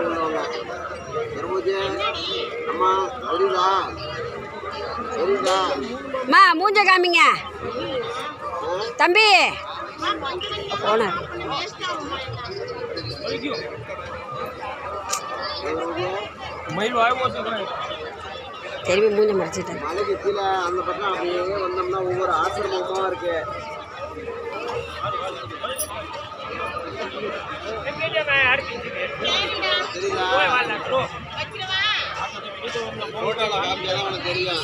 உள்ளவங்க அம்மா தெரியுதா அம்மா மூஞ்ச காமிங்க. தம்பி. தர்மபுஜி திரும்பி மூஞ்ச மறைச்சிட்டாரு மலைக்கு கீழே அந்த பக்கம் அப்படியே வந்தோம்னா ஒவ்வொரு ஆசிரமமாக இருக்கு தெரியும்